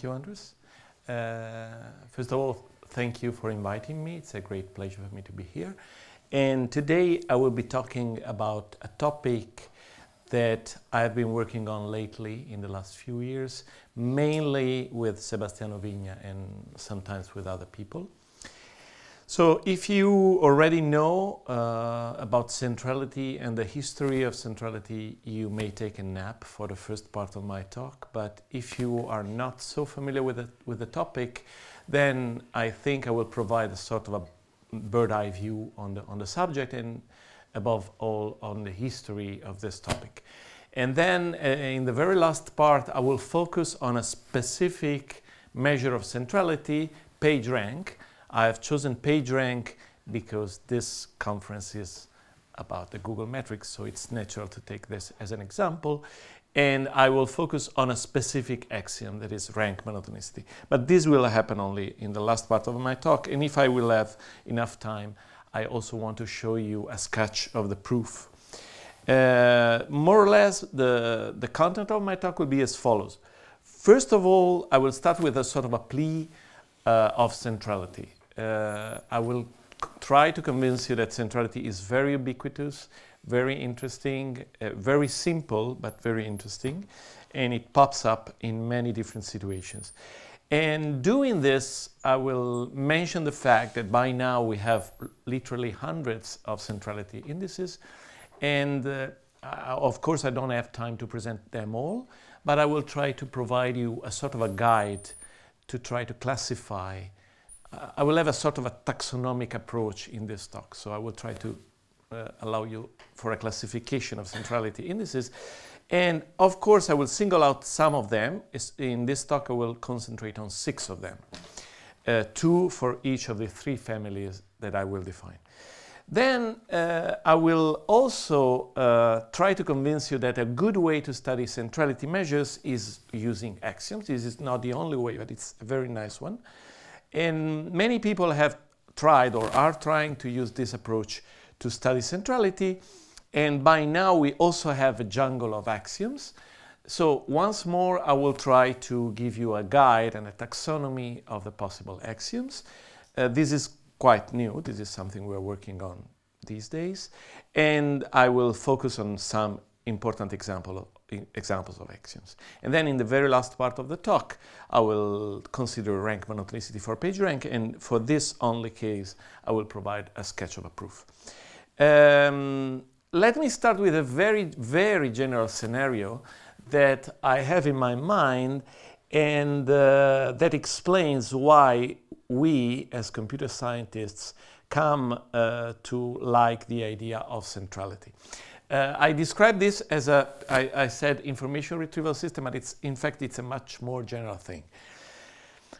Thank you, Andres. Uh, first of all, thank you for inviting me. It's a great pleasure for me to be here. And today I will be talking about a topic that I've been working on lately in the last few years, mainly with Sebastiano Vigna and sometimes with other people. So if you already know uh, about centrality and the history of centrality, you may take a nap for the first part of my talk. But if you are not so familiar with, it, with the topic, then I think I will provide a sort of a bird eye view on the, on the subject and above all on the history of this topic. And then uh, in the very last part, I will focus on a specific measure of centrality, PageRank, I have chosen PageRank because this conference is about the Google metrics, so it's natural to take this as an example. And I will focus on a specific axiom that is rank monotonicity. But this will happen only in the last part of my talk. And if I will have enough time, I also want to show you a sketch of the proof. Uh, more or less, the, the content of my talk will be as follows. First of all, I will start with a sort of a plea uh, of centrality I will try to convince you that centrality is very ubiquitous, very interesting, uh, very simple, but very interesting, and it pops up in many different situations. And doing this, I will mention the fact that by now we have literally hundreds of centrality indices. And uh, of course, I don't have time to present them all, but I will try to provide you a sort of a guide to try to classify I will have a sort of a taxonomic approach in this talk. So I will try to uh, allow you for a classification of centrality indices. And of course, I will single out some of them. In this talk, I will concentrate on six of them, uh, two for each of the three families that I will define. Then uh, I will also uh, try to convince you that a good way to study centrality measures is using axioms. This is not the only way, but it's a very nice one. And many people have tried or are trying to use this approach to study centrality. And by now we also have a jungle of axioms. So once more, I will try to give you a guide and a taxonomy of the possible axioms. Uh, this is quite new. This is something we're working on these days. And I will focus on some important example examples of axioms. And then in the very last part of the talk, I will consider rank monotonicity for PageRank, and for this only case, I will provide a sketch of a proof. Um, let me start with a very, very general scenario that I have in my mind and uh, that explains why we as computer scientists come uh, to like the idea of centrality. Uh, I describe this as a, I, I said information retrieval system, but it's, in fact, it's a much more general thing.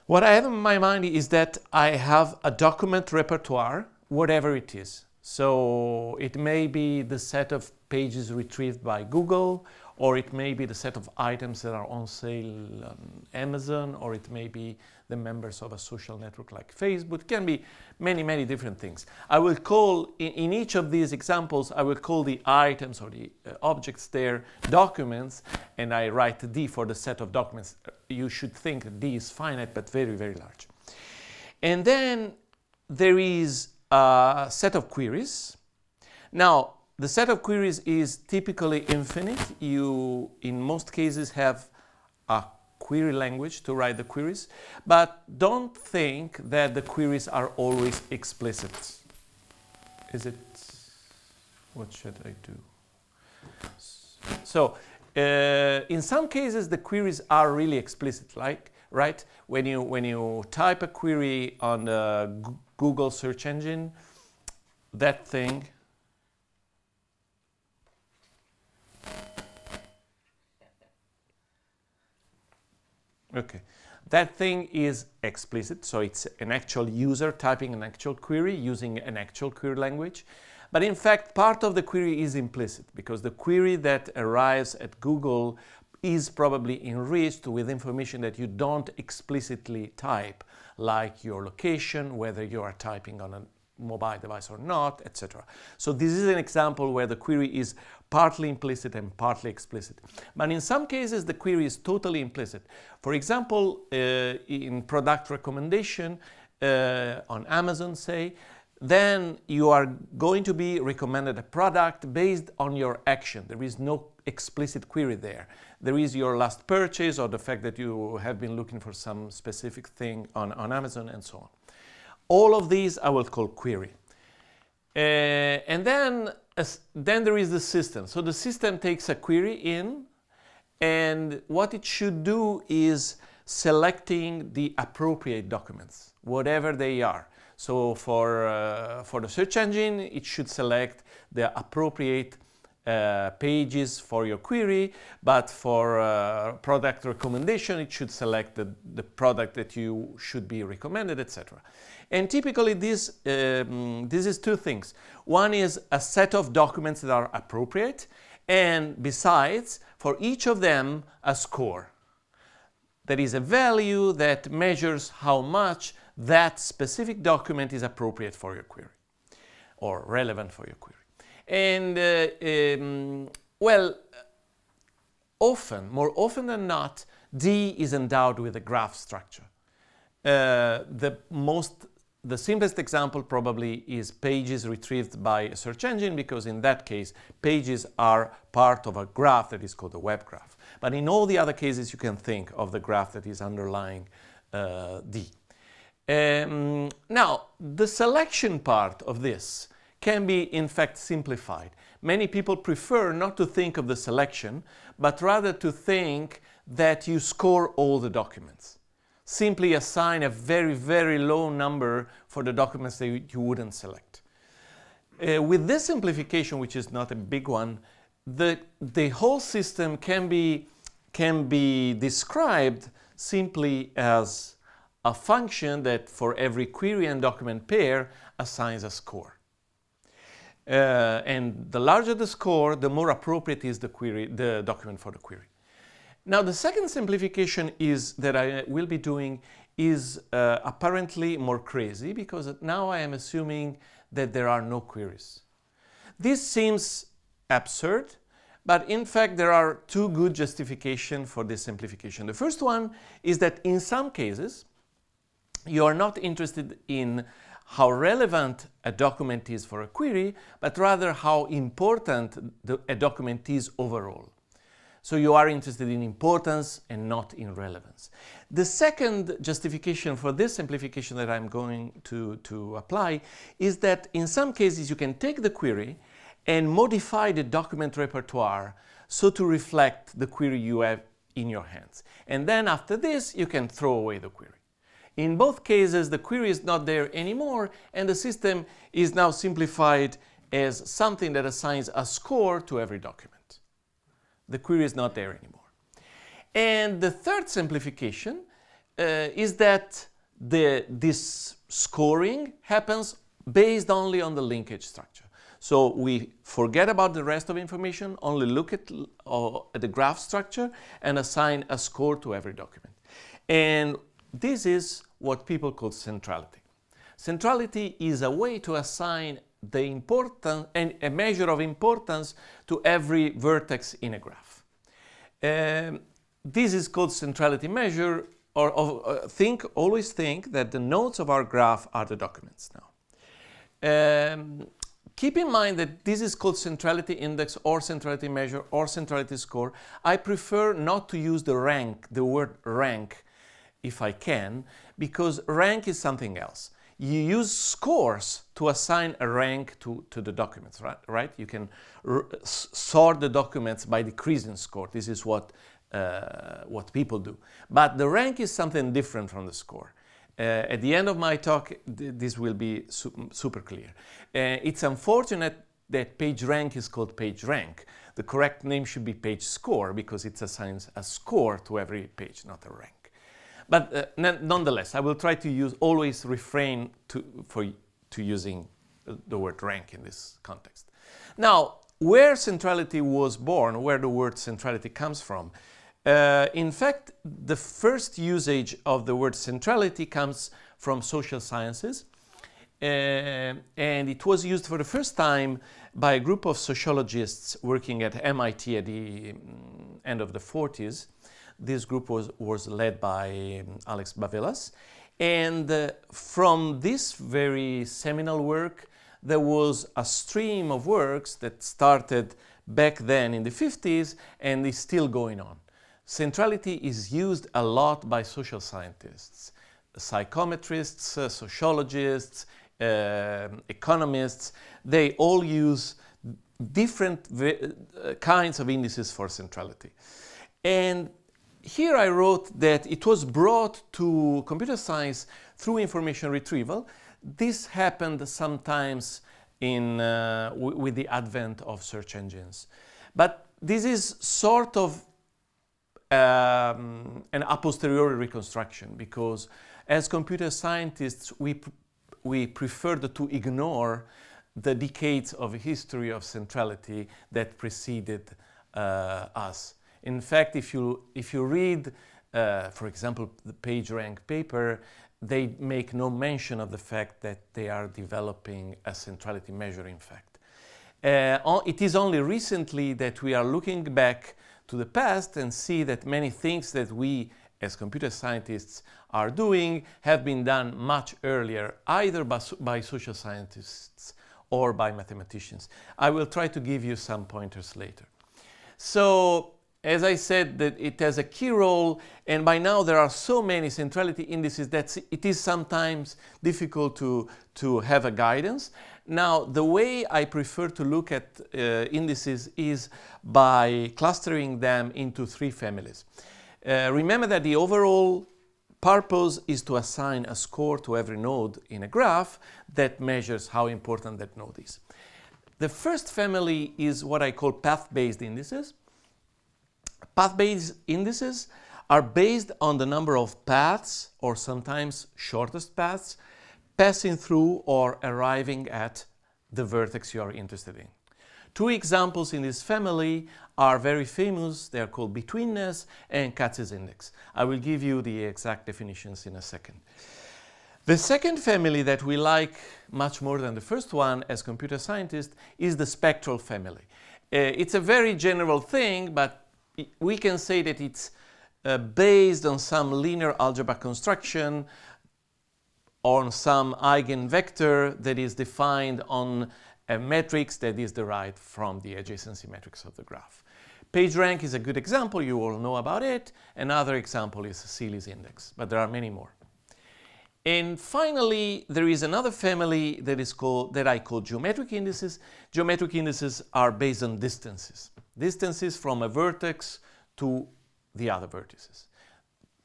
What I have in my mind is that I have a document repertoire, whatever it is. So it may be the set of pages retrieved by Google, or it may be the set of items that are on sale on Amazon, or it may be the members of a social network like Facebook. It can be many, many different things. I will call, in, in each of these examples, I will call the items or the uh, objects there documents, and I write D for the set of documents. You should think D is finite, but very, very large. And then there is a set of queries. Now, the set of queries is typically infinite. You, in most cases, have a query language to write the queries, but don't think that the queries are always explicit. Is it, what should I do? So, uh, in some cases, the queries are really explicit, like, right? When you, when you type a query on the Google search engine, that thing Okay. That thing is explicit, so it's an actual user typing an actual query using an actual query language. But in fact, part of the query is implicit because the query that arrives at Google is probably enriched with information that you don't explicitly type, like your location, whether you are typing on a mobile device or not, etc. So this is an example where the query is partly implicit and partly explicit. But in some cases, the query is totally implicit. For example, uh, in product recommendation uh, on Amazon, say, then you are going to be recommended a product based on your action. There is no explicit query there. There is your last purchase or the fact that you have been looking for some specific thing on, on Amazon and so on. All of these I will call query. Uh, and then, uh, then there is the system. So the system takes a query in and what it should do is selecting the appropriate documents, whatever they are. So for, uh, for the search engine, it should select the appropriate uh, pages for your query, but for uh, product recommendation, it should select the, the product that you should be recommended, etc. And typically this, um, this is two things. One is a set of documents that are appropriate, and besides, for each of them, a score. There is a value that measures how much that specific document is appropriate for your query or relevant for your query. And uh, um, well, often, more often than not, D is endowed with a graph structure. Uh, the most the simplest example probably is pages retrieved by a search engine because in that case pages are part of a graph that is called a web graph. But in all the other cases you can think of the graph that is underlying uh, D. Um, now, the selection part of this can be in fact simplified. Many people prefer not to think of the selection, but rather to think that you score all the documents. Simply assign a very, very low number for the documents that you wouldn't select. Uh, with this simplification, which is not a big one, the, the whole system can be, can be described simply as a function that for every query and document pair assigns a score. Uh, and the larger the score, the more appropriate is the query, the document for the query. Now the second simplification is that I will be doing is uh, apparently more crazy because now I am assuming that there are no queries. This seems absurd, but in fact there are two good justifications for this simplification. The first one is that in some cases you are not interested in how relevant a document is for a query, but rather how important the, a document is overall. So you are interested in importance and not in relevance. The second justification for this simplification that I'm going to, to apply is that in some cases you can take the query and modify the document repertoire so to reflect the query you have in your hands. And then after this, you can throw away the query. In both cases, the query is not there anymore, and the system is now simplified as something that assigns a score to every document. The query is not there anymore. And the third simplification uh, is that the, this scoring happens based only on the linkage structure. So we forget about the rest of information, only look at, uh, at the graph structure and assign a score to every document. And this is what people call centrality. Centrality is a way to assign the importance and a measure of importance to every vertex in a graph. Um, this is called centrality measure or, uh, think always think that the nodes of our graph are the documents now. Um, keep in mind that this is called centrality index or centrality measure or centrality score. I prefer not to use the rank, the word rank, if I can, because rank is something else. You use scores to assign a rank to, to the documents, right? right? You can sort the documents by decreasing score. This is what, uh, what people do. But the rank is something different from the score. Uh, at the end of my talk, th this will be su super clear. Uh, it's unfortunate that page rank is called page rank. The correct name should be page score because it assigns a score to every page, not a rank. But uh, nonetheless, I will try to use always refrain to, for, to using the word rank in this context. Now, where centrality was born, where the word centrality comes from, uh, in fact, the first usage of the word centrality comes from social sciences. and it was used for the first time by a group of sociologists working at MIT at the mm, end of the 40s. This group was, was led by um, Alex Bavelas. And uh, from this very seminal work, there was a stream of works that started back then in the 50s and is still going on. Centrality is used a lot by social scientists, psychometrists, uh, sociologists, uh, economists. They all use different uh, kinds of indices for centrality. And here I wrote that it was brought to computer science through information retrieval. This happened sometimes in, uh, with the advent of search engines. But this is sort of um, an a posteriori reconstruction because as computer scientists we, we preferred to ignore the decades of history of centrality that preceded uh, us. In fact, if you, if you read, uh, for example, the PageRank paper, they make no mention of the fact that they are developing a centrality measure, in fact. Uh, it is only recently that we are looking back to the past and see that many things that we as computer scientists are doing have been done much earlier, either by, by social scientists or by mathematicians. I will try to give you some pointers later. So as I said, that it has a key role, and by now there are so many centrality indices that it is sometimes difficult to, to have a guidance. Now, the way I prefer to look at uh, indices is by clustering them into three families. Uh, remember that the overall purpose is to assign a score to every node in a graph that measures how important that node is. The first family is what I call path-based indices. Path-based indices are based on the number of paths, or sometimes shortest paths, passing through or arriving at the vertex you are interested in. Two examples in this family are very famous. They are called betweenness and Katz's index. I will give you the exact definitions in a second. The second family that we like much more than the first one as computer scientists is the spectral family. Uh, it's a very general thing, but we can say that it's uh, based on some linear algebra construction on some eigenvector that is defined on a matrix that is derived from the adjacency matrix of the graph. PageRank is a good example, you all know about it. Another example is Seeley's index, but there are many more. And finally, there is another family that is called that I call geometric indices. Geometric indices are based on distances distances from a vertex to the other vertices.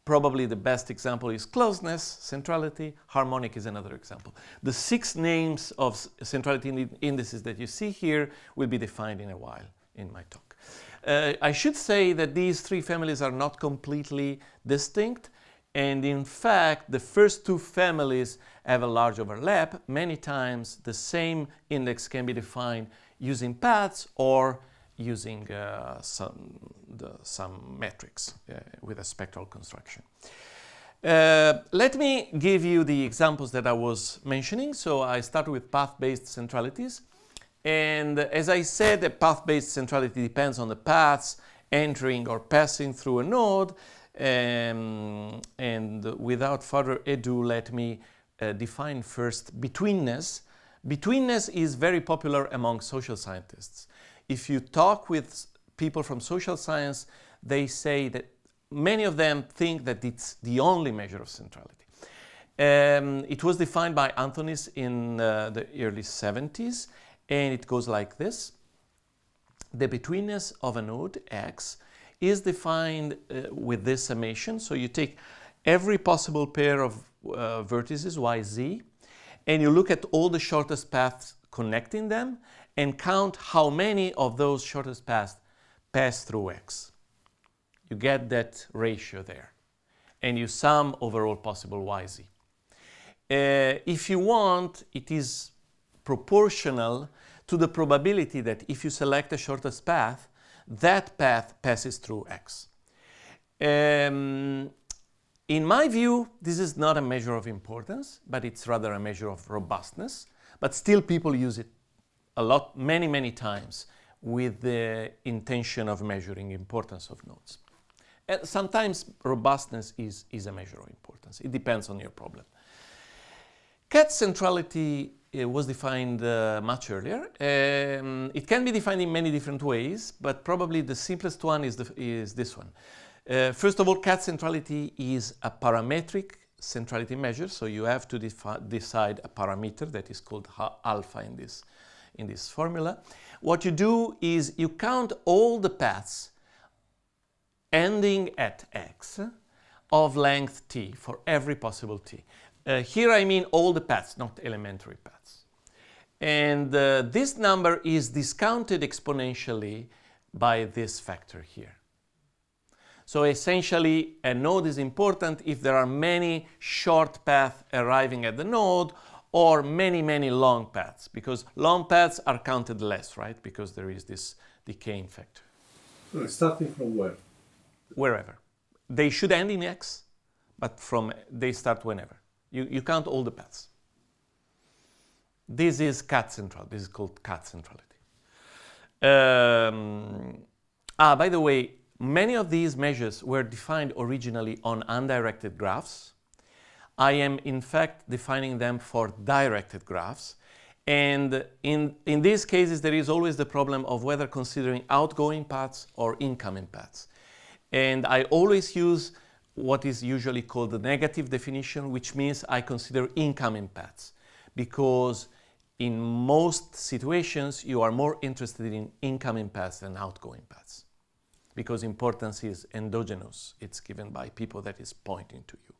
Probably the best example is closeness, centrality, harmonic is another example. The six names of centrality indices that you see here will be defined in a while in my talk. Uh, I should say that these three families are not completely distinct and in fact the first two families have a large overlap. Many times the same index can be defined using paths or using uh, some, the, some metrics uh, with a spectral construction. Uh, let me give you the examples that I was mentioning. So I start with path-based centralities. And as I said, a path-based centrality depends on the paths entering or passing through a node. Um, and without further ado, let me uh, define first betweenness. Betweenness is very popular among social scientists if you talk with people from social science, they say that many of them think that it's the only measure of centrality. Um, it was defined by Anthonisse in uh, the early 70s, and it goes like this. The betweenness of a node x is defined uh, with this summation. So you take every possible pair of uh, vertices, y, z, and you look at all the shortest paths connecting them, and count how many of those shortest paths pass through x. You get that ratio there. And you sum over all possible yz. Uh, if you want, it is proportional to the probability that if you select the shortest path, that path passes through x. Um, In my view, this is not a measure of importance, but it's rather a measure of robustness. But still, people use it a lot, many, many times with the intention of measuring importance of nodes. And sometimes robustness is, is a measure of importance. It depends on your problem. Katz centrality uh, was defined uh, much earlier. Um, it can be defined in many different ways, but probably the simplest one is, the, is this one. Uh, first of all, Katz centrality is a parametric centrality measure, so you have to decide a parameter that is called alpha in this, in this formula. What you do is you count all the paths ending at x of length t for every possible t. Uh, here I mean all the paths, not elementary paths. And uh, this number is discounted exponentially by this factor here. So essentially, a node is important if there are many short paths arriving at the node or many, many long paths, because long paths are counted less, right? Because there is this decaying factor. So starting from where? Wherever. They should end in x, but from they start whenever. You, you count all the paths. This is Katz central. This is called Katz centrality. Um, ah, by the way, many of these measures were defined originally on undirected graphs. I am in fact defining them for directed graphs. And in, in these cases, there is always the problem of whether considering outgoing paths or incoming paths. And I always use what is usually called the negative definition, which means I consider incoming paths. Because in most situations, you are more interested in incoming paths than outgoing paths because importance is endogenous. It's given by people that is pointing to you.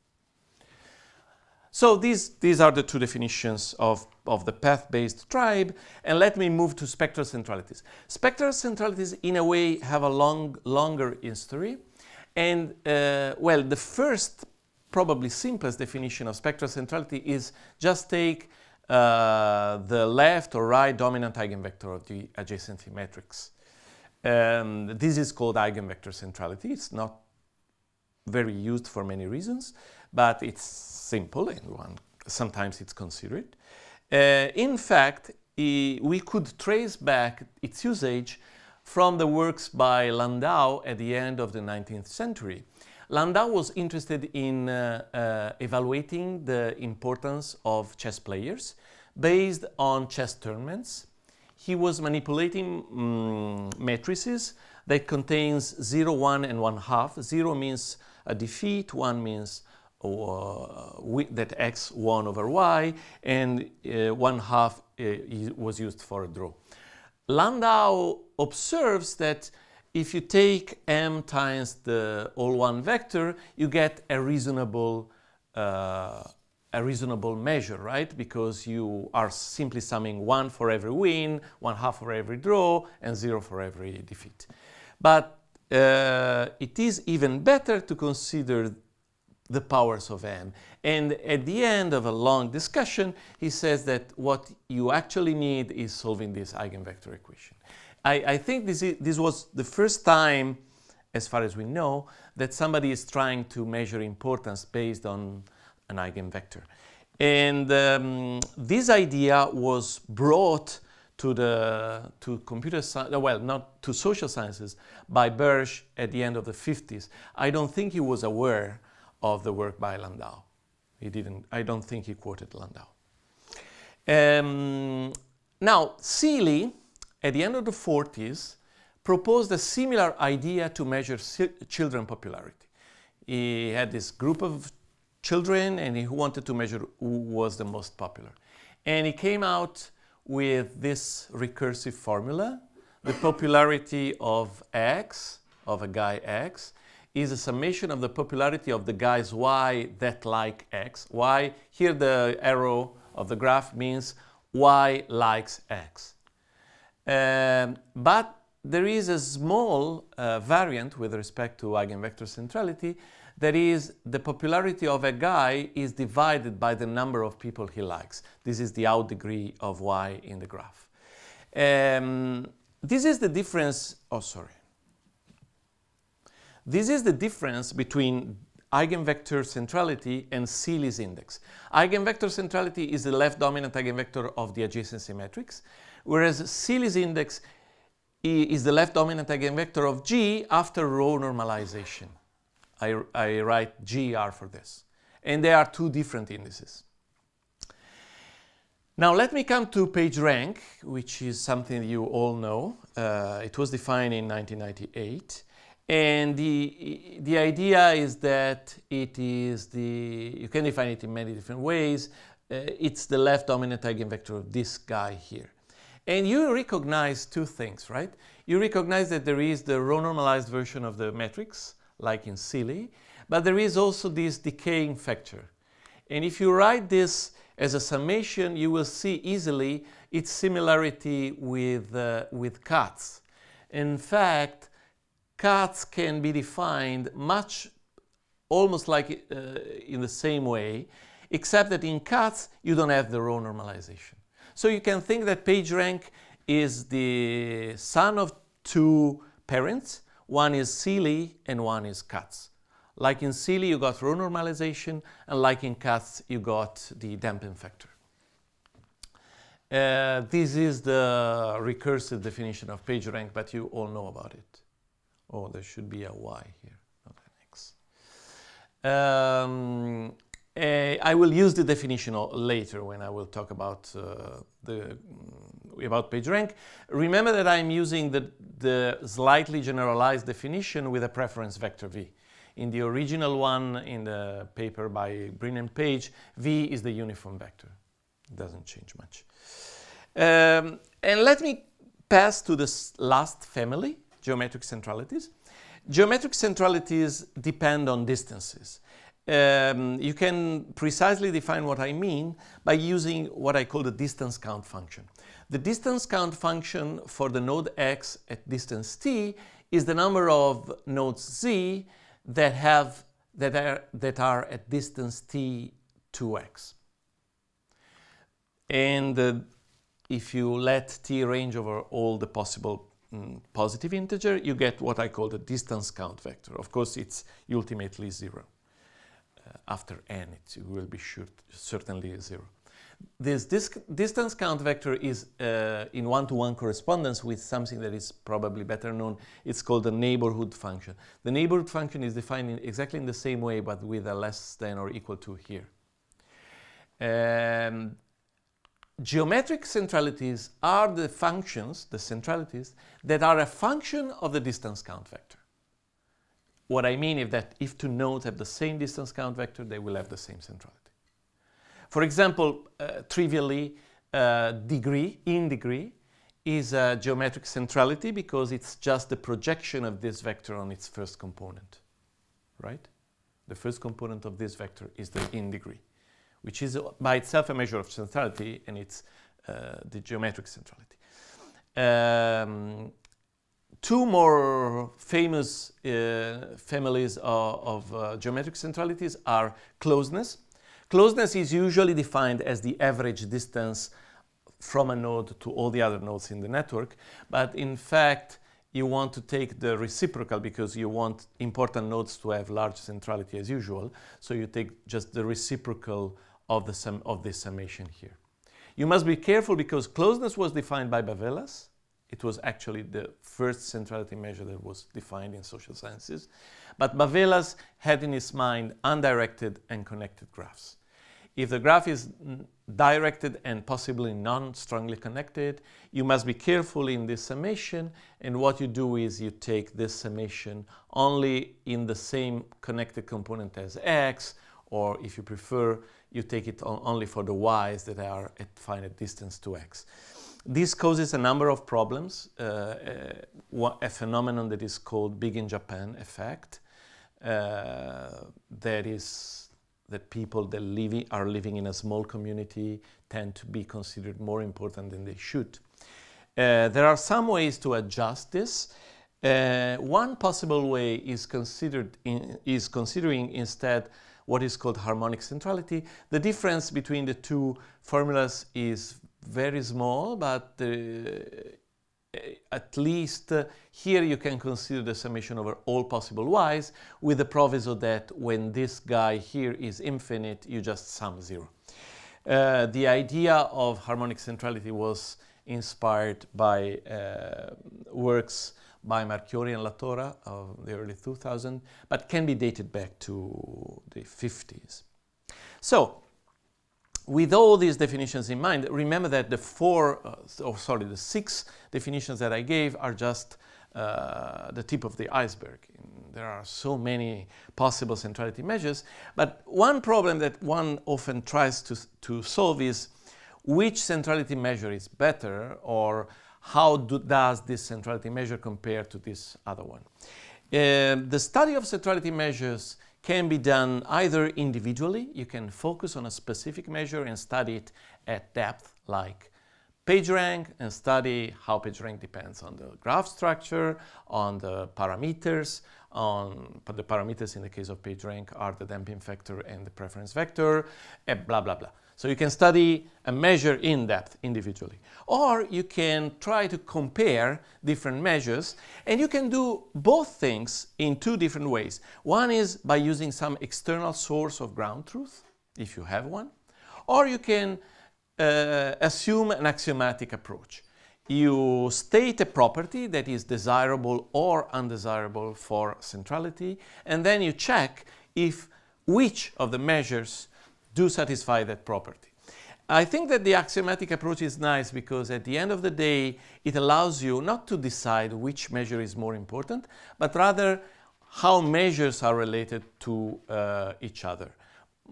So these, these are the two definitions of, of the path-based tribe. And let me move to spectral centralities. Spectral centralities, in a way, have a long, longer history. And, uh, well, the first, probably simplest definition of spectral centrality is just take uh, the left or right dominant eigenvector of the adjacency matrix. Um, this is called eigenvector centrality. It's not very used for many reasons, but it's simple and one, sometimes it's considered. Uh, in fact, we could trace back its usage from the works by Landau at the end of the 19th century. Landau was interested in uh, uh, evaluating the importance of chess players based on chess tournaments he was manipulating um, matrices that contains 0, 1, and 1 half. 0 means a defeat, 1 means uh, that x won over y, and uh, 1 half uh, was used for a draw. Landau observes that if you take m times the all one vector, you get a reasonable uh, a reasonable measure, right? Because you are simply summing one for every win, one half for every draw, and zero for every defeat. But uh, it is even better to consider the powers of m. And at the end of a long discussion, he says that what you actually need is solving this eigenvector equation. I, I think this, is, this was the first time, as far as we know, that somebody is trying to measure importance based on an eigenvector. And um, this idea was brought to the to computer science, well, not to social sciences, by Berge at the end of the 50s. I don't think he was aware of the work by Landau. He didn't. I don't think he quoted Landau. Um, now, Seeley, at the end of the 40s, proposed a similar idea to measure children popularity. He had this group of children and he wanted to measure who was the most popular. And he came out with this recursive formula. The popularity of X, of a guy X, is a summation of the popularity of the guys Y that like X. Y, here the arrow of the graph means Y likes X. Um, but there is a small uh, variant with respect to eigenvector centrality that is, the popularity of a guy is divided by the number of people he likes. This is the out degree of y in the graph. Um, this is the difference, oh sorry. This is the difference between eigenvector centrality and Seeley's index. Eigenvector centrality is the left dominant eigenvector of the adjacency matrix, whereas Seeley's index is the left dominant eigenvector of G after row normalization. I, I write GR for this. And they are two different indices. Now let me come to PageRank, which is something you all know. Uh, it was defined in 1998. And the, the idea is that it is the, you can define it in many different ways. Uh, it's the left dominant eigenvector of this guy here. And you recognize two things, right? You recognize that there is the row normalized version of the matrix, like in Seeley, but there is also this decaying factor. And if you write this as a summation, you will see easily its similarity with, uh, with Katz. In fact, Katz can be defined much almost like uh, in the same way, except that in Katz you don't have the row normalization. So you can think that PageRank is the son of two parents. One is Seeley and one is Katz. Like in Seeley, you got row normalization, and like in Katz, you got the damping factor. Uh, this is the recursive definition of PageRank, but you all know about it. Oh, there should be a Y here, not an X. Um, uh, I will use the definition later when I will talk about uh, the mm, about PageRank. Remember that I'm using the, the slightly generalized definition with a preference vector V. In the original one in the paper by Brin and Page, V is the uniform vector. It doesn't change much. Um, and let me pass to the last family, geometric centralities. Geometric centralities depend on distances. Um, you can precisely define what I mean by using what I call the distance count function. The distance count function for the node x at distance t is the number of nodes z that have that are that are at distance t 2x. And uh, if you let t range over all the possible mm, positive integer, you get what I call the distance count vector. Of course, it's ultimately zero. Uh, after n, it will be sure, certainly zero. This distance count vector is uh, in one-to-one -one correspondence with something that is probably better known. It's called the neighborhood function. The neighborhood function is defined in exactly in the same way, but with a less than or equal to here. Um, geometric centralities are the functions, the centralities, that are a function of the distance count vector. What I mean is that if two nodes have the same distance count vector, they will have the same centrality. For example, uh, trivially, uh, degree, in degree, is a geometric centrality because it's just the projection of this vector on its first component, right? The first component of this vector is the in degree, which is by itself a measure of centrality, and it's uh, the geometric centrality. Um, two more famous uh, families of, of uh, geometric centralities are closeness. Closeness is usually defined as the average distance from a node to all the other nodes in the network, but in fact, you want to take the reciprocal because you want important nodes to have large centrality as usual, so you take just the reciprocal of, the sum, of this summation here. You must be careful because closeness was defined by Bavelas, it was actually the first centrality measure that was defined in social sciences. But Bavelas had in his mind undirected and connected graphs. If the graph is directed and possibly non-strongly connected, you must be careful in this summation. And what you do is you take this summation only in the same connected component as x, or if you prefer, you take it only for the y's that are at finite distance to x. This causes a number of problems, uh, uh, a phenomenon that is called big in Japan effect. Uh, that is that people that living, are living in a small community tend to be considered more important than they should. Uh, there are some ways to adjust this. Uh, one possible way is considered in, is considering instead what is called harmonic centrality. The difference between the two formulas is very small, but uh, at least uh, here you can consider the summation over all possible y's with the proviso that when this guy here is infinite, you just sum zero. Uh, the idea of harmonic centrality was inspired by uh, works by Marchiori and Latora of the early 2000s, but can be dated back to the 50s. So, with all these definitions in mind, remember that the four, uh, oh, sorry, the six definitions that I gave are just uh, the tip of the iceberg. There are so many possible centrality measures, but one problem that one often tries to, to solve is which centrality measure is better or how do, does this centrality measure compare to this other one. Uh, the study of centrality measures can be done either individually, you can focus on a specific measure and study it at depth, like PageRank, and study how PageRank depends on the graph structure, on the parameters, on the parameters in the case of PageRank are the damping factor and the preference vector, and blah, blah, blah. So you can study a measure in depth individually. Or you can try to compare different measures and you can do both things in two different ways. One is by using some external source of ground truth, if you have one, or you can uh, assume an axiomatic approach. You state a property that is desirable or undesirable for centrality and then you check if which of the measures do satisfy that property. I think that the axiomatic approach is nice because at the end of the day, it allows you not to decide which measure is more important, but rather how measures are related to uh, each other.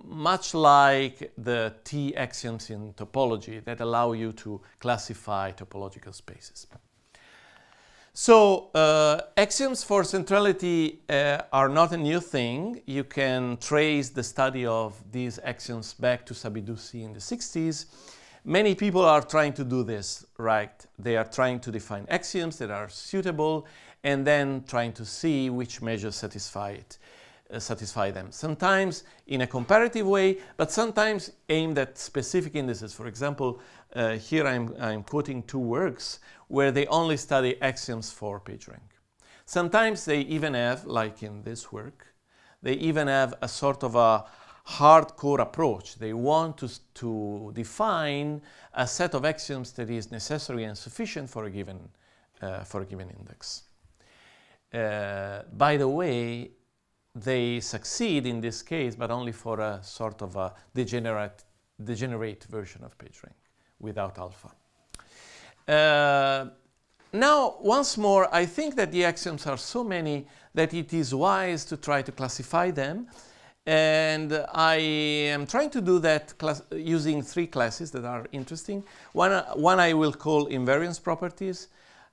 Much like the T axioms in topology that allow you to classify topological spaces. So uh, axioms for centrality uh, are not a new thing. You can trace the study of these axioms back to Sabidussi in the 60s. Many people are trying to do this, right? They are trying to define axioms that are suitable and then trying to see which measures satisfy it. Uh, satisfy them. Sometimes in a comparative way, but sometimes aimed at specific indices. For example, uh, here I'm, I'm quoting two works where they only study axioms for PageRank. Sometimes they even have, like in this work, they even have a sort of a hardcore approach. They want to, to define a set of axioms that is necessary and sufficient for a given, uh, for a given index. Uh, by the way, they succeed in this case, but only for a sort of a degenerate, degenerate version of PageRank without alpha. Uh, now, once more, I think that the axioms are so many that it is wise to try to classify them. And I am trying to do that using three classes that are interesting. One, one I will call invariance properties.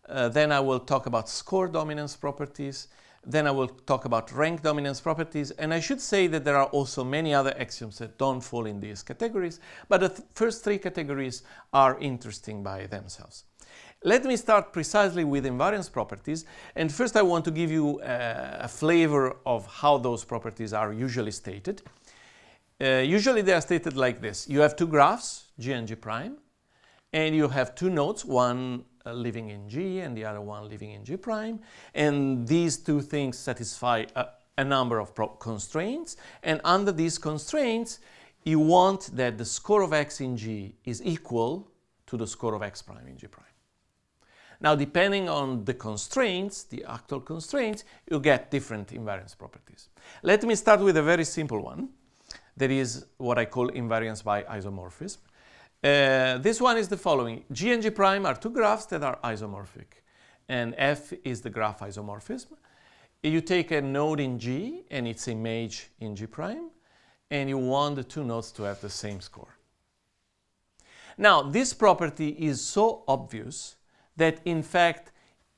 Uh, then I will talk about score dominance properties. Then I will talk about rank dominance properties. And I should say that there are also many other axioms that don't fall in these categories. But the th first three categories are interesting by themselves. Let me start precisely with invariance properties. And first I want to give you uh, a flavor of how those properties are usually stated. Uh, usually they are stated like this. You have two graphs, G and G prime, and you have two nodes, one uh, living in G and the other one living in G prime. And these two things satisfy a, a number of constraints. And under these constraints, you want that the score of x in G is equal to the score of x prime in G prime. Now, depending on the constraints, the actual constraints, you get different invariance properties. Let me start with a very simple one. That is what I call invariance by isomorphism. Uh, this one is the following. G and G prime are two graphs that are isomorphic. And F is the graph isomorphism. You take a node in G and its image in G prime, and you want the two nodes to have the same score. Now, this property is so obvious that in fact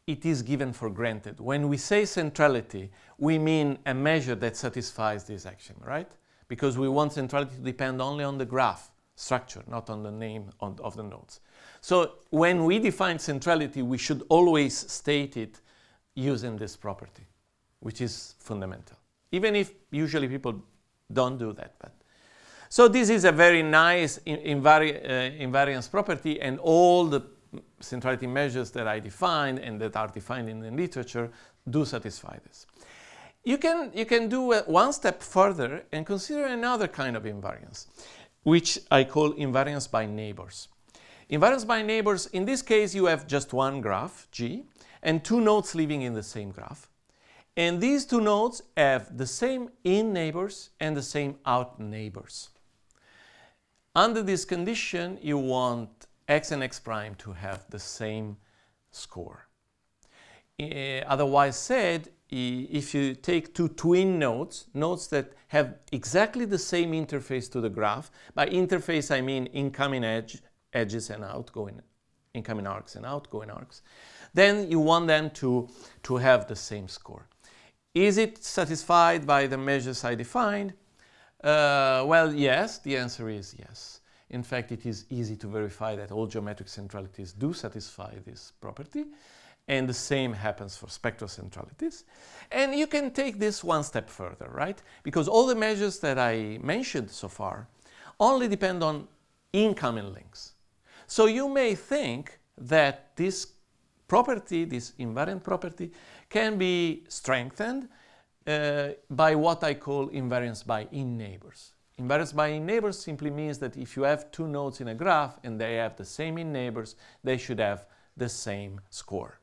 it is given for granted. When we say centrality, we mean a measure that satisfies this action, right? Because we want centrality to depend only on the graph structure, not on the name of the nodes. So when we define centrality, we should always state it using this property, which is fundamental. Even if usually people don't do that. But So this is a very nice invari uh, invariance property and all the centrality measures that I defined and that are defined in the literature do satisfy this. You can, you can do one step further and consider another kind of invariance, which I call invariance by neighbors. Invariance by neighbors, in this case, you have just one graph, G, and two nodes living in the same graph. And these two nodes have the same in neighbors and the same out neighbors. Under this condition, you want x and x prime to have the same score. Uh, otherwise said, if you take two twin nodes, nodes that have exactly the same interface to the graph, by interface I mean incoming edge, edges and outgoing, incoming arcs and outgoing arcs, then you want them to, to have the same score. Is it satisfied by the measures I defined? Uh, well, yes, the answer is yes. In fact, it is easy to verify that all geometric centralities do satisfy this property. And the same happens for spectral centralities. And you can take this one step further, right? Because all the measures that I mentioned so far only depend on incoming links. So you may think that this property, this invariant property, can be strengthened uh, by what I call invariance by in-neighbors. Invariance by in-neighbors simply means that if you have two nodes in a graph and they have the same in-neighbors, they should have the same score.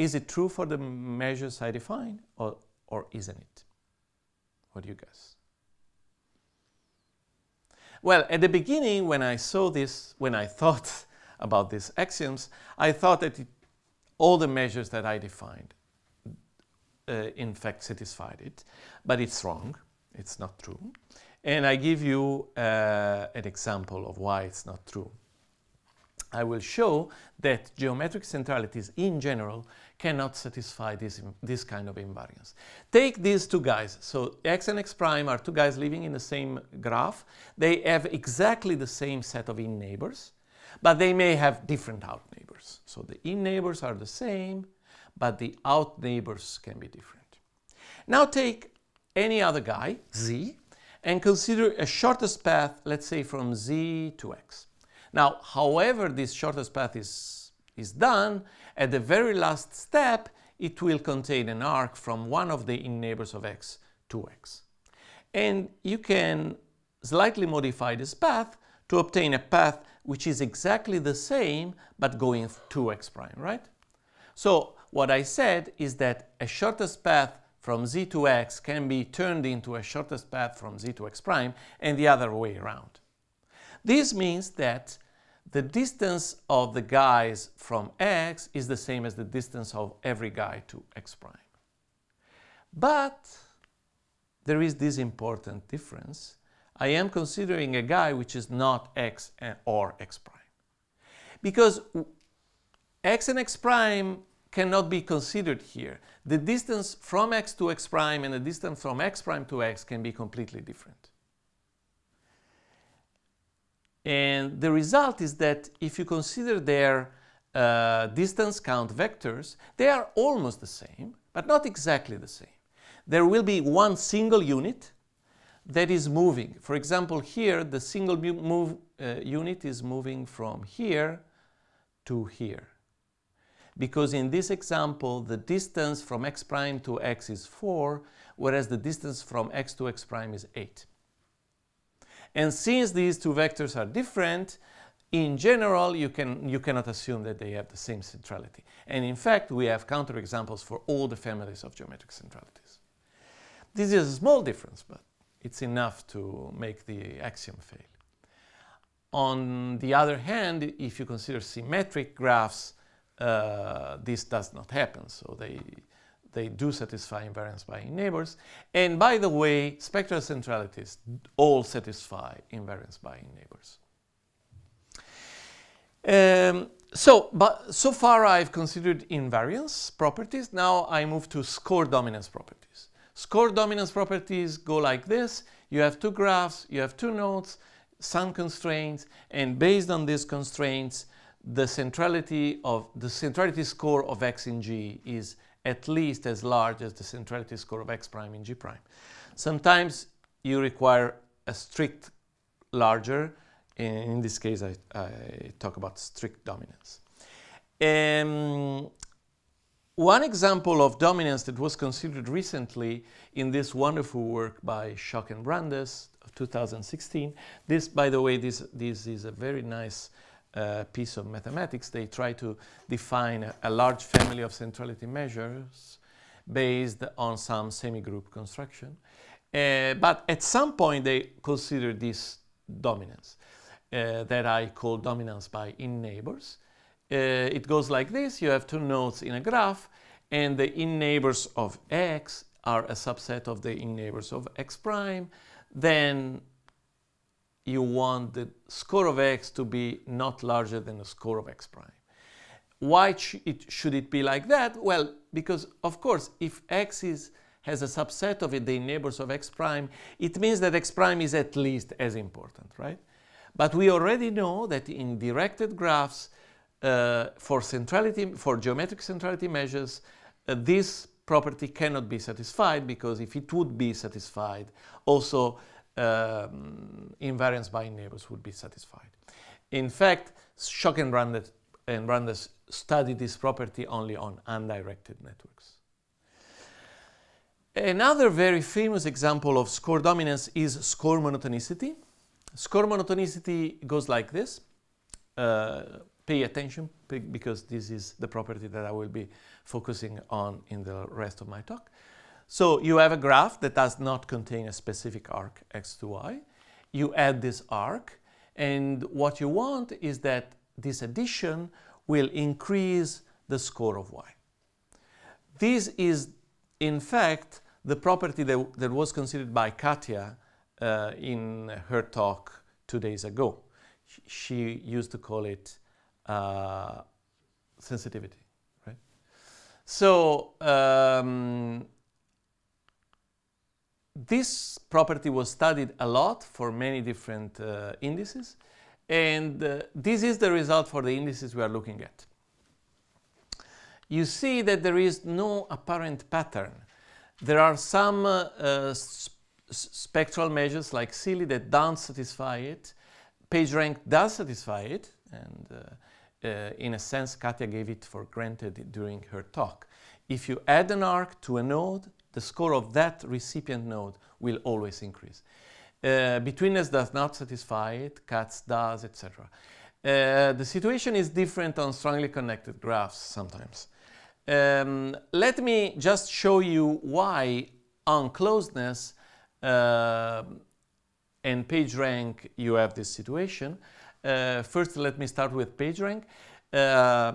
Is it true for the measures I define or, or isn't it? What do you guess? Well, at the beginning, when I saw this, when I thought about these axioms, I thought that it, all the measures that I defined, uh, in fact, satisfied it. But it's wrong. It's not true. And I give you uh, an example of why it's not true. I will show that geometric centralities in general cannot satisfy this, this kind of invariance. Take these two guys. So x and x prime are two guys living in the same graph. They have exactly the same set of in neighbors, but they may have different out neighbors. So the in neighbors are the same, but the out neighbors can be different. Now take any other guy, z, and consider a shortest path, let's say from z to x. Now, however this shortest path is, is done, at the very last step, it will contain an arc from one of the in-neighbors of x to x. And you can slightly modify this path to obtain a path which is exactly the same but going to x prime, right? So what I said is that a shortest path from z to x can be turned into a shortest path from z to x prime and the other way around. This means that the distance of the guys from x is the same as the distance of every guy to x prime. But there is this important difference. I am considering a guy which is not x or x prime. Because x and x prime cannot be considered here. The distance from x to x prime and the distance from x prime to x can be completely different. And the result is that if you consider their uh, distance count vectors, they are almost the same, but not exactly the same. There will be one single unit that is moving. For example, here the single move uh, unit is moving from here to here because in this example, the distance from x prime to x is 4, whereas the distance from x to x prime is 8. And since these two vectors are different, in general, you, can, you cannot assume that they have the same centrality. And in fact, we have counterexamples for all the families of geometric centralities. This is a small difference, but it's enough to make the axiom fail. On the other hand, if you consider symmetric graphs, uh, this does not happen. So they, they do satisfy invariance by neighbors. And by the way, spectral centralities all satisfy invariance by neighbors. Um, so, but so far I've considered invariance properties. Now I move to score dominance properties. Score dominance properties go like this. You have two graphs, you have two nodes, some constraints, and based on these constraints, the centrality of the centrality score of x in G is at least as large as the centrality score of x prime in G prime. Sometimes you require a strict larger, in this case I, I talk about strict dominance. Um, one example of dominance that was considered recently in this wonderful work by Schoch and Brandes of 2016. This, by the way, this, this is a very nice piece of mathematics. They try to define a, a large family of centrality measures based on some semi-group construction. Uh, but at some point they consider this dominance uh, that I call dominance by in neighbors. Uh, it goes like this. You have two nodes in a graph and the in neighbors of x are a subset of the in neighbors of x prime. Then you want the score of x to be not larger than the score of x prime. Why it, should it be like that? Well, because of course, if x is, has a subset of it, the neighbors of x prime, it means that x prime is at least as important, right? But we already know that in directed graphs, uh, for centrality, for geometric centrality measures, uh, this property cannot be satisfied because if it would be satisfied, also um, invariance by neighbors would be satisfied. In fact, Schoch and Brandes, and Brandes study this property only on undirected networks. Another very famous example of score dominance is score monotonicity. Score monotonicity goes like this. Uh, pay attention because this is the property that I will be focusing on in the rest of my talk. So you have a graph that does not contain a specific arc x to y. You add this arc and what you want is that this addition will increase the score of y. This is, in fact, the property that, that was considered by Katja uh, in her talk two days ago. She used to call it uh, sensitivity, right? So um, this property was studied a lot for many different uh, indices. And uh, this is the result for the indices we are looking at. You see that there is no apparent pattern. There are some uh, uh, spectral measures like Seeley that don't satisfy it. PageRank does satisfy it, and uh, uh, in a sense, Katja gave it for granted during her talk. If you add an arc to a node, the score of that recipient node will always increase. Uh, betweenness does not satisfy it, Katz does, etc. Uh, the situation is different on strongly connected graphs sometimes. Um, let me just show you why on closeness uh, and PageRank you have this situation. Uh, first, let me start with PageRank. Uh,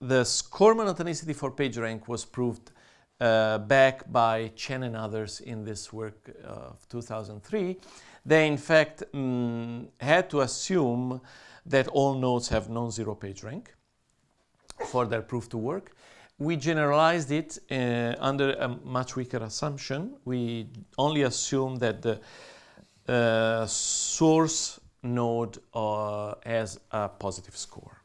the score monotonicity for PageRank was proved uh, back by Chien and others in this work of 2003, they in fact um, had to assume that all nodes have non-zero page rank for their proof to work. We generalized it uh, under a much weaker assumption. We only assume that the uh, source node uh, has a positive score.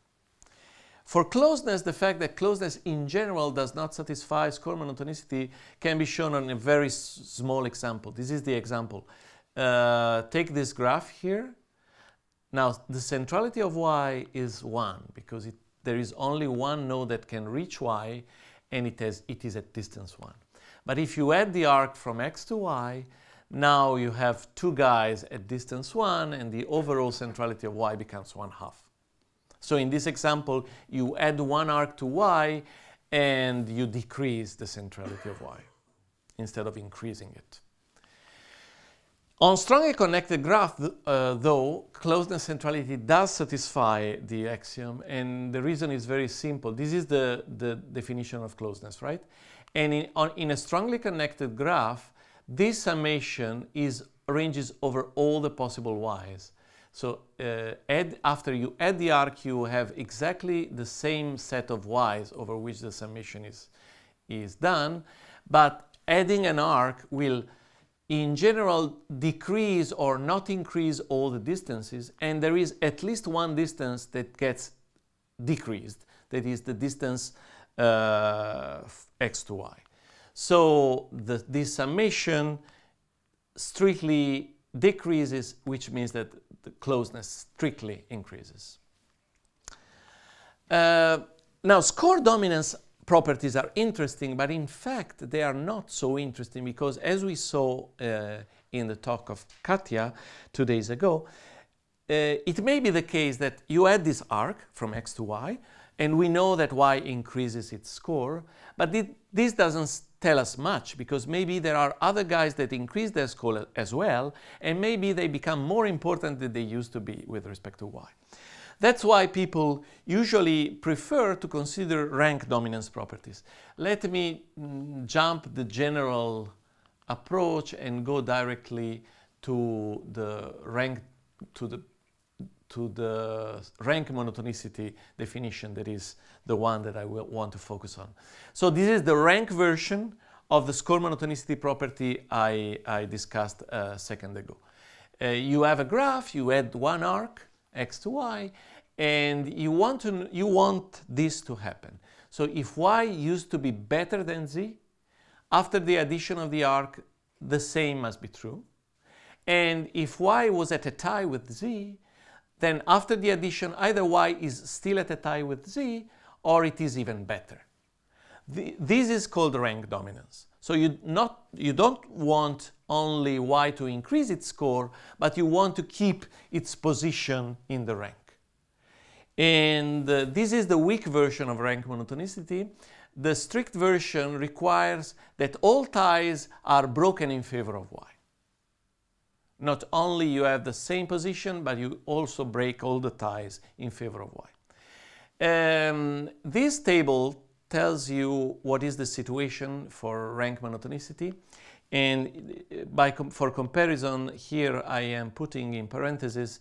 For closeness, the fact that closeness in general does not satisfy score monotonicity can be shown on a very small example. This is the example. Uh, take this graph here. Now, the centrality of y is 1 because it, there is only one node that can reach y and it, has, it is at distance 1. But if you add the arc from x to y, now you have two guys at distance 1 and the overall centrality of y becomes 1 half. So in this example, you add one arc to y and you decrease the centrality of y instead of increasing it. On strongly connected graph, uh, though, closeness centrality does satisfy the axiom, and the reason is very simple. This is the, the definition of closeness, right? And in, on, in a strongly connected graph, this summation is ranges over all the possible y's. So uh, add, after you add the arc, you have exactly the same set of y's over which the summation is, is done, but adding an arc will in general decrease or not increase all the distances and there is at least one distance that gets decreased that is the distance uh, x to y. So the, this summation strictly decreases which means that the closeness strictly increases. Uh, now, score dominance properties are interesting, but in fact, they are not so interesting because as we saw uh, in the talk of Katja two days ago, uh, it may be the case that you add this arc from x to y, and we know that y increases its score, but it, this doesn't tell us much because maybe there are other guys that increase their score as well, and maybe they become more important than they used to be with respect to y. That's why people usually prefer to consider rank dominance properties. Let me mm, jump the general approach and go directly to the rank to the to the rank monotonicity definition that is the one that I will want to focus on. So this is the rank version of the score monotonicity property I, I discussed a second ago. Uh, you have a graph, you add one arc, x to y, and you want, to, you want this to happen. So if y used to be better than z, after the addition of the arc, the same must be true. And if y was at a tie with z, then after the addition, either y is still at a tie with z, or it is even better. The, this is called rank dominance. So you, not, you don't want only y to increase its score, but you want to keep its position in the rank. And uh, this is the weak version of rank monotonicity. The strict version requires that all ties are broken in favor of y. Not only you have the same position, but you also break all the ties in favor of y. Um, this table tells you what is the situation for rank monotonicity. And uh, by com for comparison, here I am putting in parentheses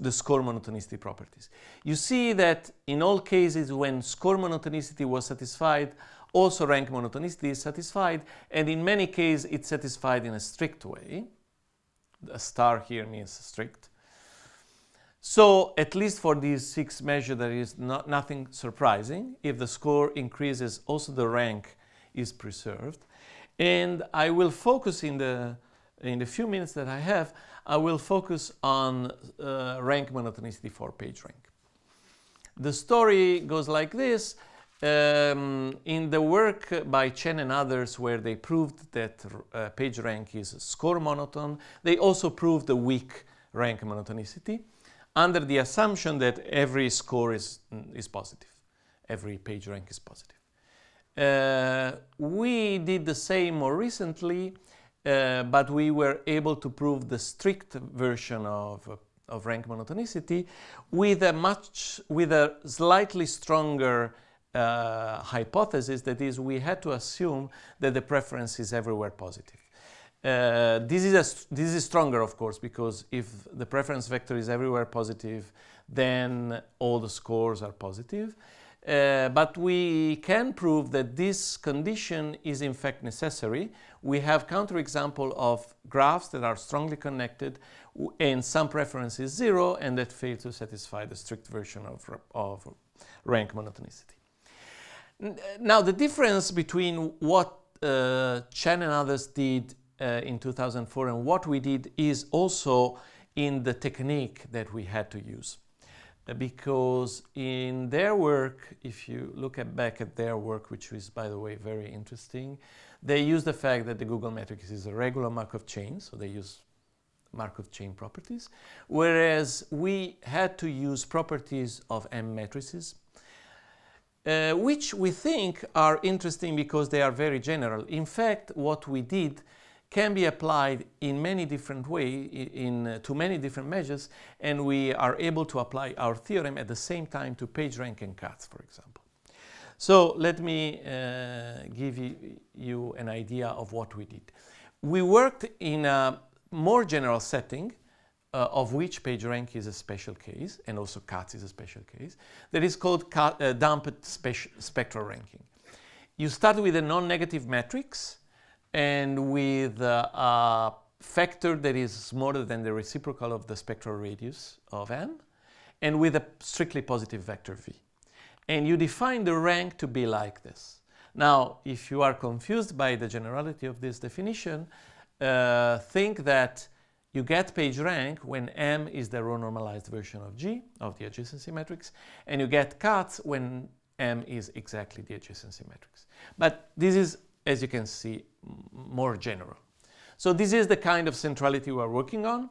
the score monotonicity properties. You see that in all cases when score monotonicity was satisfied, also rank monotonicity is satisfied, and in many cases it's satisfied in a strict way. A star here means strict. So at least for these six measures there is not, nothing surprising. If the score increases, also the rank is preserved. And I will focus in the, in the few minutes that I have I will focus on uh, rank monotonicity for PageRank. The story goes like this. Um, in the work by Chien and others where they proved that uh, PageRank is score monotone, they also proved the weak rank monotonicity under the assumption that every score is, is positive. Every PageRank is positive. Uh, we did the same more recently uh, but we were able to prove the strict version of, of rank monotonicity with a much, with a slightly stronger uh, hypothesis that is we had to assume that the preference is everywhere positive. Uh, this, is a, this is stronger, of course, because if the preference vector is everywhere positive, then all the scores are positive. Uh, but we can prove that this condition is in fact necessary. We have counterexample of graphs that are strongly connected and some preference is zero and that fail to satisfy the strict version of, of rank monotonicity. Now the difference between what uh, Chien and others did uh, in 2004 and what we did is also in the technique that we had to use. Because in their work, if you look at back at their work, which is, by the way, very interesting, they use the fact that the Google matrix is a regular Markov chain, so they use Markov chain properties, whereas we had to use properties of M matrices, uh, which we think are interesting because they are very general. In fact, what we did can be applied in many different ways, in, uh, to many different measures, and we are able to apply our theorem at the same time to PageRank and Katz, for example. So let me uh, give you, you, an idea of what we did. We worked in a more general setting, uh, of which PageRank is a special case, and also Katz is a special case, that is called uh, damped spectral ranking. You start with a non-negative matrix, and with uh, a factor that is smaller than the reciprocal of the spectral radius of m, and with a strictly positive vector v. And you define the rank to be like this. Now, if you are confused by the generality of this definition, uh, think that you get page rank when M is the row normalized version of G, of the adjacency matrix, and you get Katz when M is exactly the adjacency matrix. But this is, as you can see, more general. So this is the kind of centrality we're working on.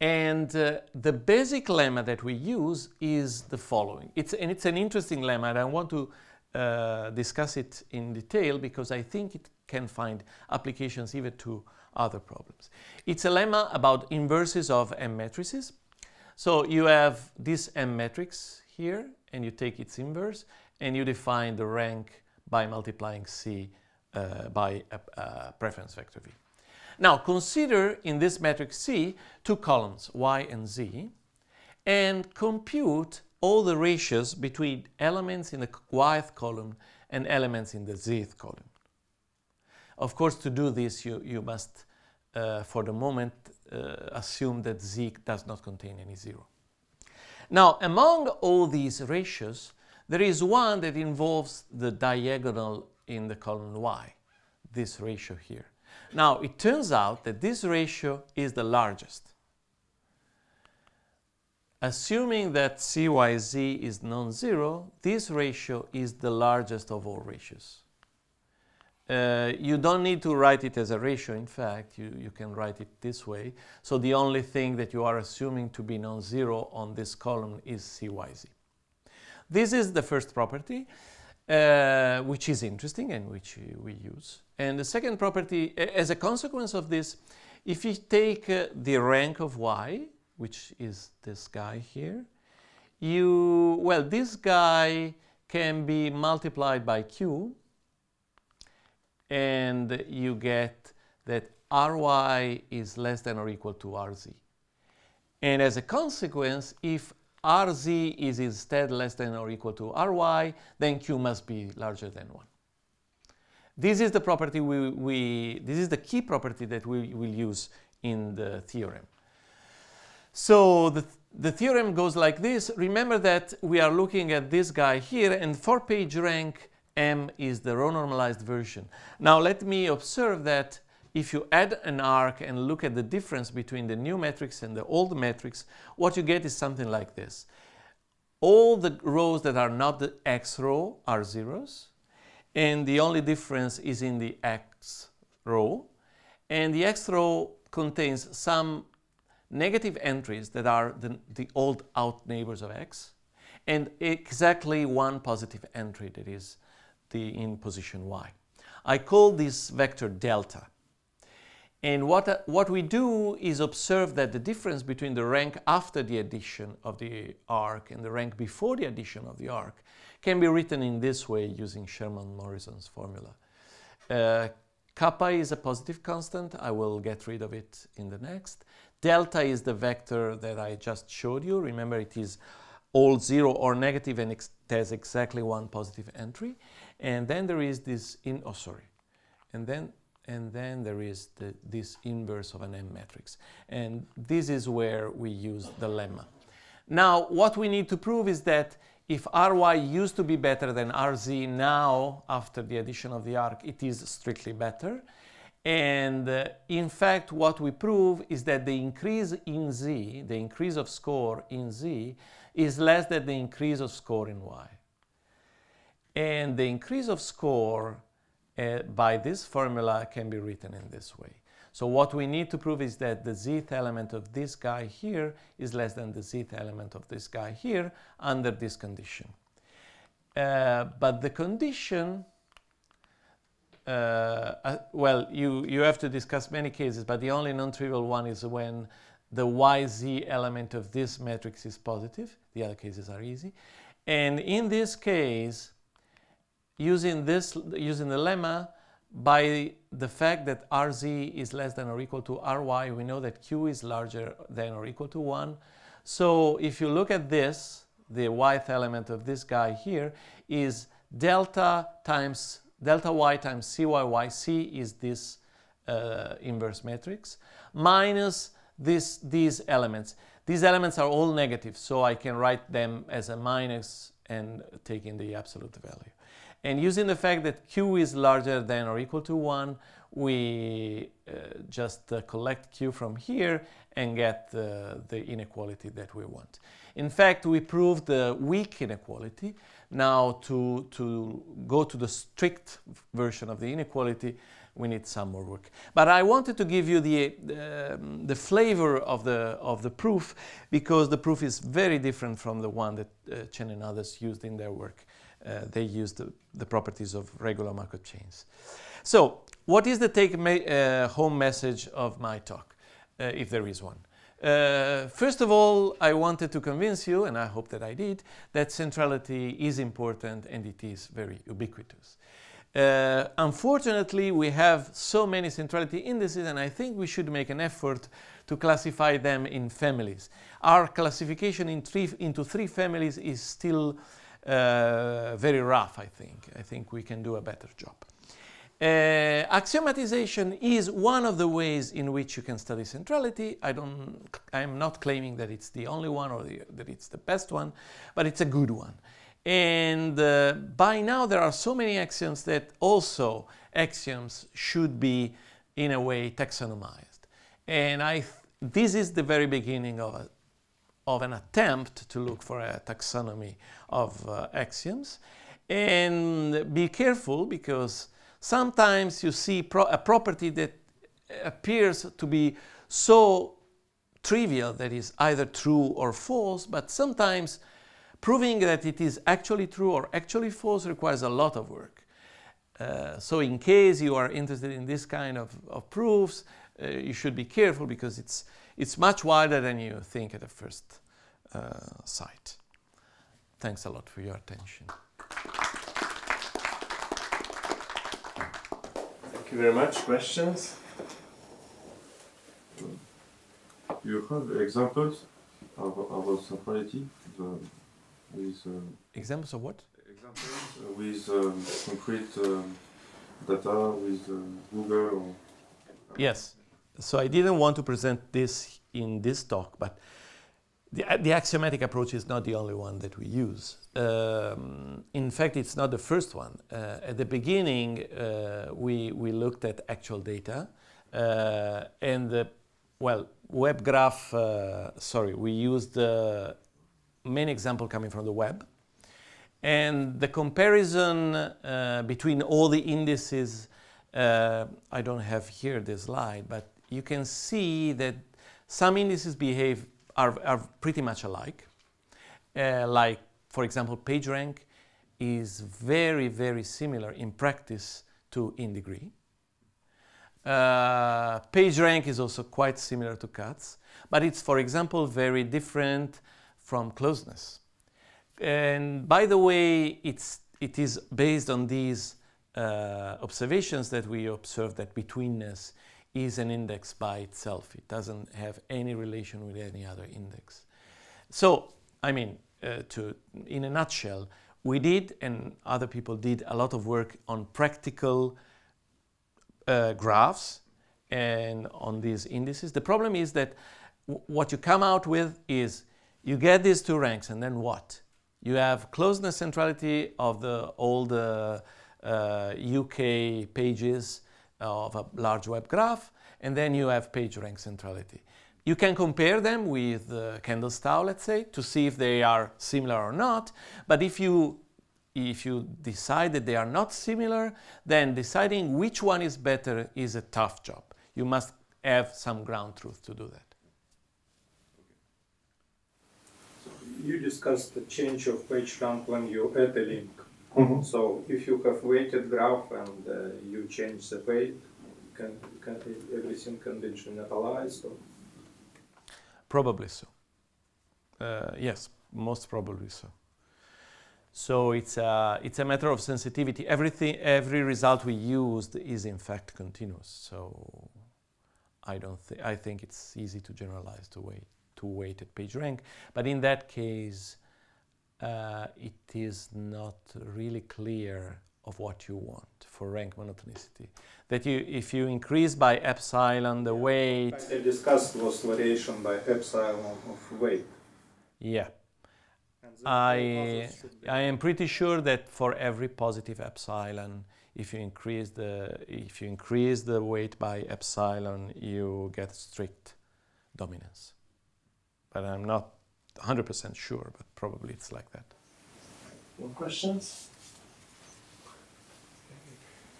And uh, the basic lemma that we use is the following. It's, and it's an interesting lemma, and I want to uh, discuss it in detail because I think it can find applications even to other problems. It's a lemma about inverses of M matrices. So you have this M matrix here, and you take its inverse, and you define the rank by multiplying C uh, by a, a preference vector V. Now consider in this matrix C two columns y and z and compute all the ratios between elements in the yth column and elements in the zth column. Of course, to do this, you, you must, uh, for the moment, uh, assume that z does not contain any zero. Now, among all these ratios, there is one that involves the diagonal in the column y, this ratio here. Now, it turns out that this ratio is the largest. Assuming that CYZ is non-zero, this ratio is the largest of all ratios. Uh, you don't need to write it as a ratio, in fact, you, you can write it this way. So the only thing that you are assuming to be non-zero on this column is CYZ. This is the first property. Uh, which is interesting and which we use. And the second property, as a consequence of this, if you take uh, the rank of y, which is this guy here, you, well, this guy can be multiplied by q, and you get that ry is less than or equal to rz. And as a consequence, if rz is instead less than or equal to ry, then q must be larger than 1. This is the property we, we this is the key property that we will use in the theorem. So the, the theorem goes like this. Remember that we are looking at this guy here and for page rank M is the row normalized version. Now let me observe that if you add an arc and look at the difference between the new matrix and the old matrix, what you get is something like this. All the rows that are not the x row are zeros, and the only difference is in the x row. And the x row contains some negative entries that are the, the old out neighbors of x, and exactly one positive entry that is the in position y. I call this vector delta. And what, uh, what we do is observe that the difference between the rank after the addition of the arc and the rank before the addition of the arc can be written in this way using Sherman-Morrison's formula. Uh, kappa is a positive constant. I will get rid of it in the next. Delta is the vector that I just showed you. Remember, it is all zero or negative and it has exactly one positive entry. And then there is this in, oh, sorry. And then and then there is the, this inverse of an M matrix. And this is where we use the lemma. Now, what we need to prove is that if Ry used to be better than Rz, now, after the addition of the arc, it is strictly better. And uh, in fact, what we prove is that the increase in Z, the increase of score in Z, is less than the increase of score in Y. And the increase of score uh, by this formula can be written in this way. So what we need to prove is that the zth element of this guy here is less than the zth element of this guy here under this condition. Uh, but the condition, uh, uh well, you, you have to discuss many cases, but the only non-trivial one is when the yz element of this matrix is positive. The other cases are easy. And in this case, using this, using the lemma, by the fact that Rz is less than or equal to Ry, we know that Q is larger than or equal to 1. So if you look at this, the yth element of this guy here is delta times delta y times cyy. C is this uh, inverse matrix minus this, these elements. These elements are all negative, so I can write them as a minus and taking the absolute value. And using the fact that q is larger than or equal to 1, we uh, just uh, collect Q from here and get the, the inequality that we want. In fact, we proved the weak inequality. Now to, to go to the strict version of the inequality, we need some more work. But I wanted to give you the, um, the flavor of the, of the proof because the proof is very different from the one that uh, Chien and others used in their work. Uh, they used the, the, properties of regular Markov chains. So what is the take uh, home message of my talk, uh, if there is one? Uh, first of all, I wanted to convince you, and I hope that I did, that centrality is important and it is very ubiquitous. Uh, unfortunately, we have so many centrality indices, and I think we should make an effort to classify them in families. Our classification in three, into three families is still very rough, I think. I think we can do a better job. Uh, axiomatization is one of the ways in which you can study centrality. I don't, I'm not claiming that it's the only one or the, that it's the best one, but it's a good one. And uh, by now there are so many axioms that also axioms should be in a way taxonomized. And I, this is the very beginning of, a, of an attempt to look for a taxonomy of uh, axioms. And be careful because Sometimes you see pro a property that appears to be so trivial that is either true or false, but sometimes proving that it is actually true or actually false requires a lot of work. Uh, so in case you are interested in this kind of, of proofs, uh, you should be careful because it's, it's much wider than you think at the first uh, sight. Thanks a lot for your attention. Thank you very much. Questions? You have examples of, of centrality the, with uh, examples of what? Examples with um, concrete um, data with uh, Google. Or, yes. So I didn't want to present this in this talk, but the, the, axiomatic approach is not the only one that we use. Um, in fact, it's not the first one. Uh, at the beginning, uh, we, we looked at actual data uh, and the, well, web graph, uh, sorry, we used the main example coming from the web. And the comparison uh, between all the indices, uh, I don't have here the slide, but you can see that some indices behave are, are pretty much alike. Uh, like, for example, PageRank is very, very similar in practice to InDegree. Uh, PageRank is also quite similar to Katz, but it's, for example, very different from closeness. And by the way, it's, it is based on these uh, observations that we observe that betweenness is an index by itself. It doesn't have any relation with any other index. So, I mean, uh, to, in a nutshell, we did and other people did a lot of work on practical uh, graphs and on these indices. The problem is that what you come out with is you get these two ranks and then what? You have closeness centrality of the old uh, UK pages of a large web graph, and then you have PageRank centrality. You can compare them with uh, Kendall's tau, let's say, to see if they are similar or not. But if you, if you decide that they are not similar, then deciding which one is better is a tough job. You must have some ground truth to do that. you discussed the change of page rank when you add a link. Mm -hmm. So if you have weighted graph and uh, you change the weight, can, can everything can be generalized? Or? Probably so. Uh, yes, most probably so. So it's a, it's a matter of sensitivity. Everything, every result we used is in fact continuous. So I don't think I think it's easy to generalize to weight to weighted PageRank. But in that case, uh, it is not really clear of what you want for rank monotonicity. That you, if you increase by epsilon the weight... I discussed was variation by epsilon of weight. Yeah. I, I am pretty sure that for every positive epsilon, if you increase the if you increase the weight by epsilon, you get strict dominance. But I'm not 100% sure, but probably it's like that. More questions?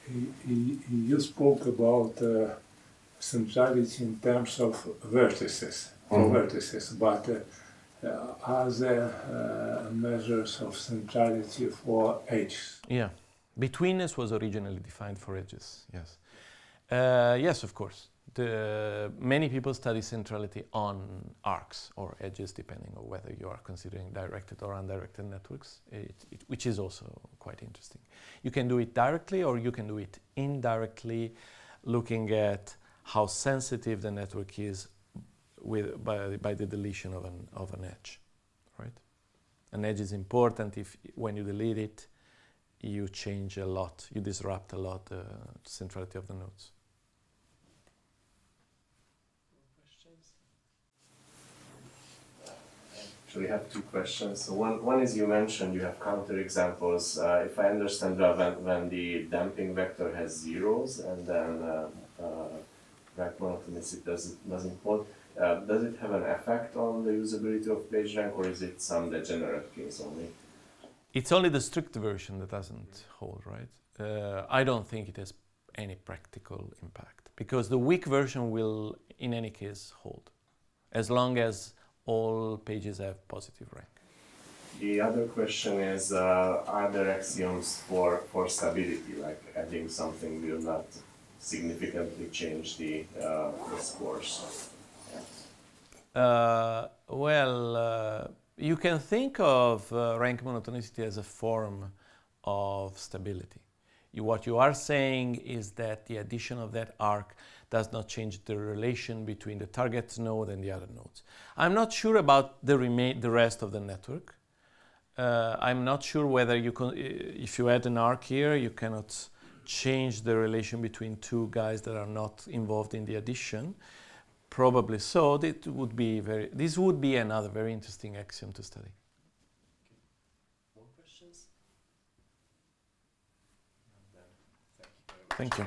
Y- y- You spoke about uh, centrality in terms of vertices, for Mhm. vertices, but uh, uh, are there uh, measures of centrality for edges? Yeah, betweenness was originally defined for edges. Yes, uh, yes, of course. The, many people study centrality on arcs or edges, depending on whether you are considering directed or undirected networks, it, it, which is also quite interesting. You can do it directly or you can do it indirectly, looking at how sensitive the network is with, by, by the deletion of an, of an edge, right? An edge is important if when you delete it, you change a lot, you disrupt a lot the centrality of the nodes. Actually, we have two questions. So one, one is you mentioned you have counterexamples. Uh, if I understand well, when, when the damping vector has zeros and then uh, uh, rank monotonicity doesn't, doesn't hold, uh, does it have an effect on the usability of PageRank or is it some degenerate case only? It's only the strict version that doesn't hold, right? Uh, I don't think it has any practical impact because the weak version will, in any case, hold as long as all pages have positive rank. The other question is, uh, are there axioms for, for stability, like adding something will not significantly change the, uh, the scores? Uh, well, uh, you can think of uh, rank monotonicity as a form of stability. You, what you are saying is that the addition of that arc does not change the relation between the target node and the other nodes. I'm not sure about the, remain, the rest of the network. Uh, I'm not sure whether you can, if you add an arc here, you cannot change the relation between two guys that are not involved in the addition. Probably so. It would be very. This would be another very interesting axiom to study. More questions? Thank you.